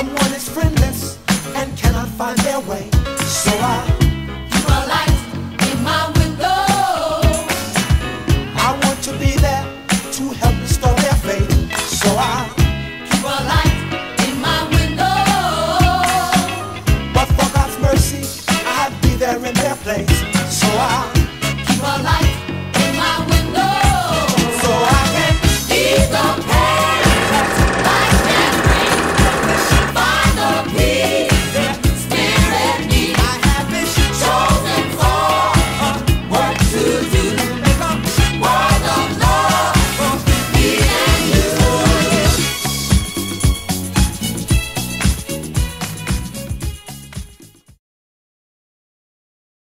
Someone is friendless and cannot find their way. So I